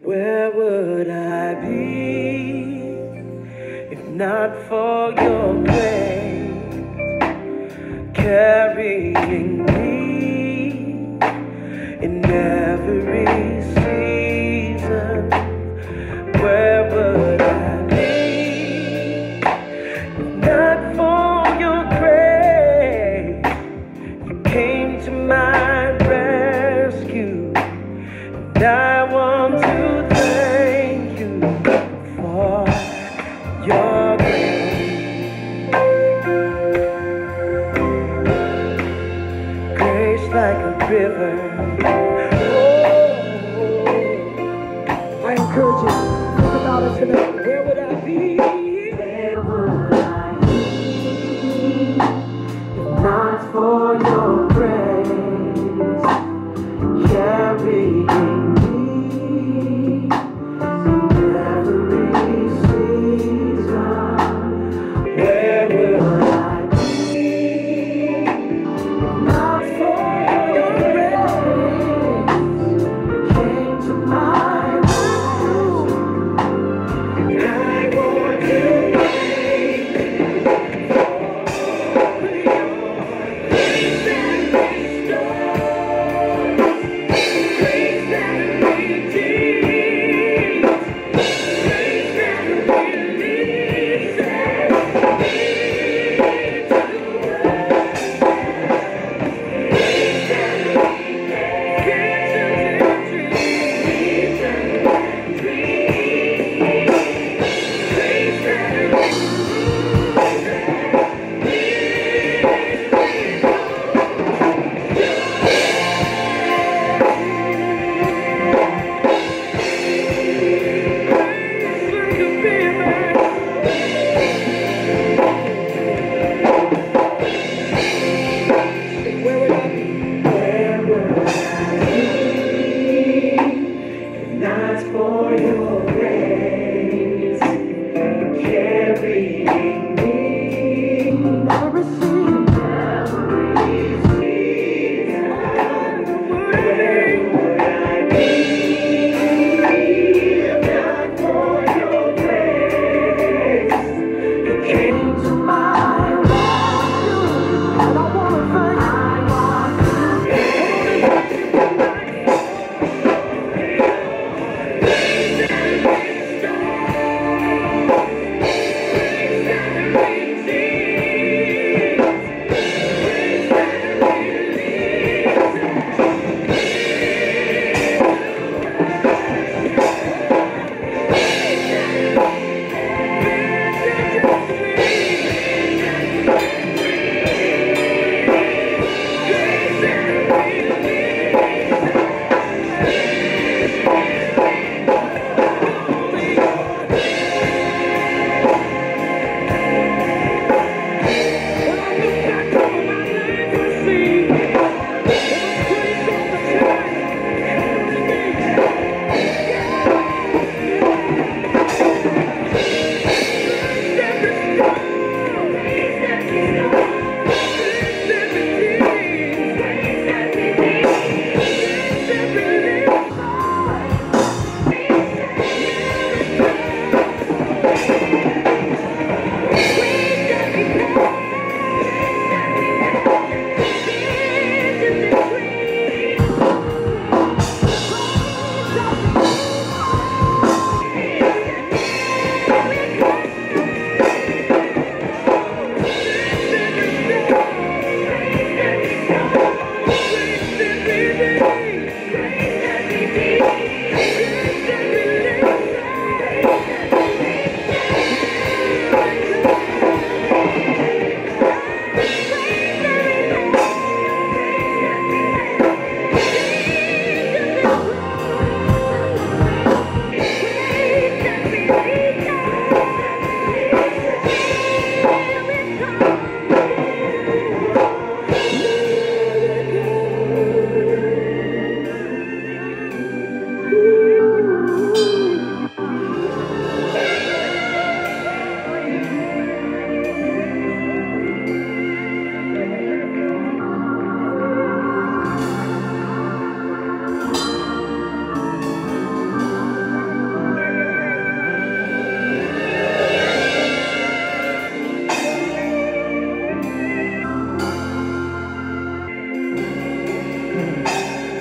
Where would I be if not for your grace carrying me in every season? Where would I be if not for your grace? You came to my rescue. And I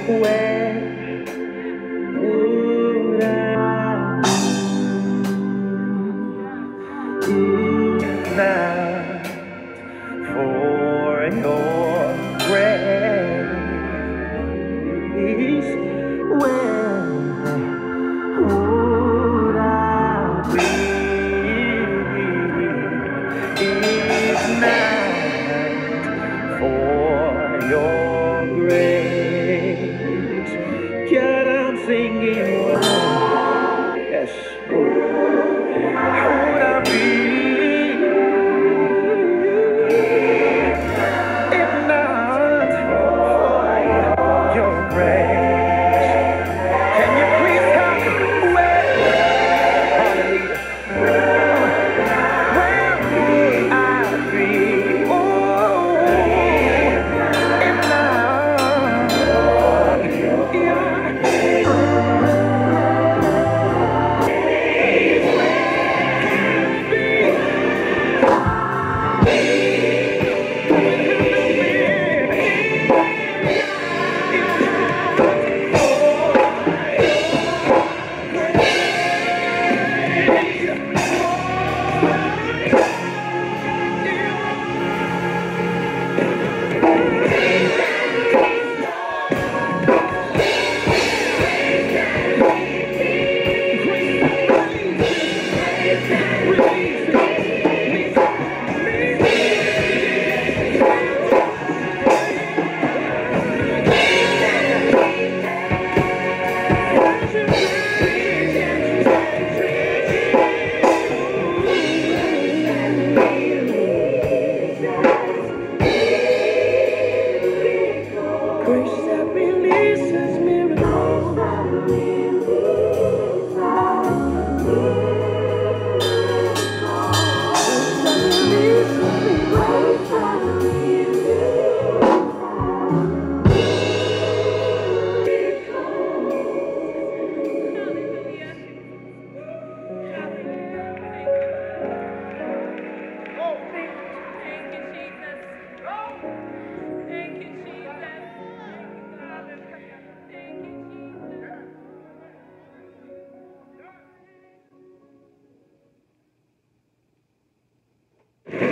away.